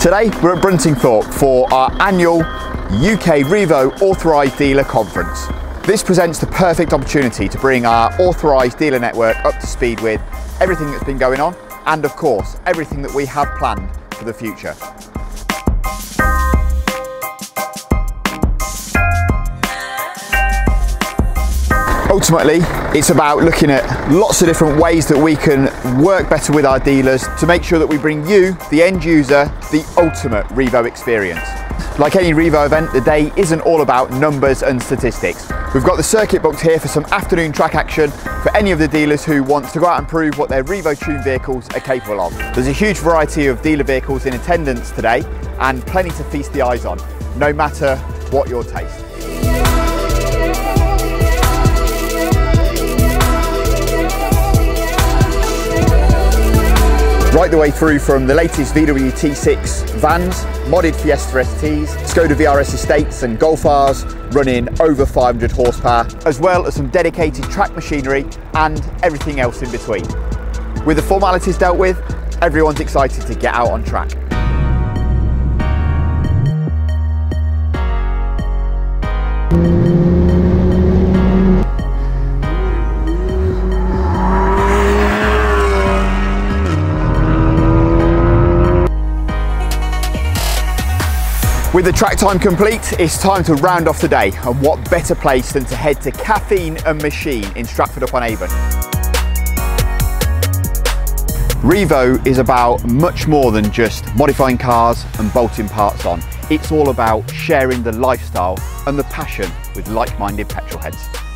Today we're at Bruntingthorpe for our annual UK Revo Authorised Dealer Conference. This presents the perfect opportunity to bring our authorised dealer network up to speed with everything that's been going on and of course everything that we have planned for the future. Ultimately, it's about looking at lots of different ways that we can work better with our dealers to make sure that we bring you, the end user, the ultimate Revo experience. Like any Revo event, the day isn't all about numbers and statistics. We've got the circuit booked here for some afternoon track action for any of the dealers who want to go out and prove what their Revo tuned vehicles are capable of. There's a huge variety of dealer vehicles in attendance today and plenty to feast the eyes on, no matter what your taste. Right the way through from the latest VW T6 vans, modded Fiesta STs, Skoda VRS estates and Golf Rs running over 500 horsepower, as well as some dedicated track machinery and everything else in between. With the formalities dealt with, everyone's excited to get out on track. With the track time complete, it's time to round off the day. And what better place than to head to Caffeine and Machine in Stratford upon Avon. Revo is about much more than just modifying cars and bolting parts on. It's all about sharing the lifestyle and the passion with like-minded petrol heads.